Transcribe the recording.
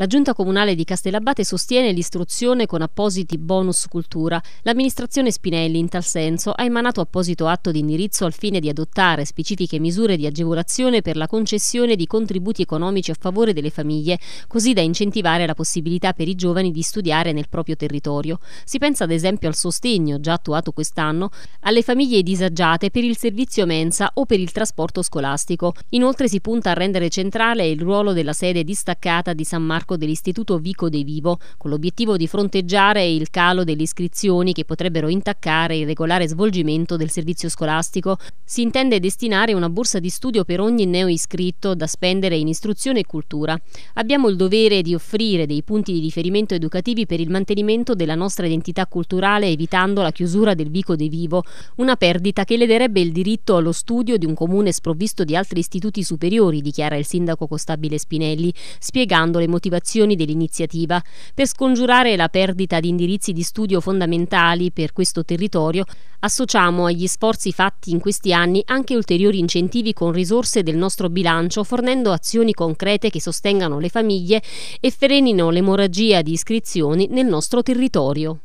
La giunta comunale di Castellabate sostiene l'istruzione con appositi bonus cultura. L'amministrazione Spinelli, in tal senso, ha emanato apposito atto di indirizzo al fine di adottare specifiche misure di agevolazione per la concessione di contributi economici a favore delle famiglie, così da incentivare la possibilità per i giovani di studiare nel proprio territorio. Si pensa ad esempio al sostegno, già attuato quest'anno, alle famiglie disagiate per il servizio mensa o per il trasporto scolastico. Inoltre si punta a rendere centrale il ruolo della sede distaccata di San Marco dell'Istituto Vico De Vivo, con l'obiettivo di fronteggiare il calo delle iscrizioni che potrebbero intaccare il regolare svolgimento del servizio scolastico. Si intende destinare una borsa di studio per ogni neo iscritto da spendere in istruzione e cultura. Abbiamo il dovere di offrire dei punti di riferimento educativi per il mantenimento della nostra identità culturale evitando la chiusura del Vico De Vivo, una perdita che lederebbe il diritto allo studio di un comune sprovvisto di altri istituti superiori, dichiara il sindaco Costabile Spinelli, spiegando le motivazioni motivazioni dell'iniziativa. Per scongiurare la perdita di indirizzi di studio fondamentali per questo territorio, associamo agli sforzi fatti in questi anni anche ulteriori incentivi con risorse del nostro bilancio, fornendo azioni concrete che sostengano le famiglie e frenino l'emorragia di iscrizioni nel nostro territorio.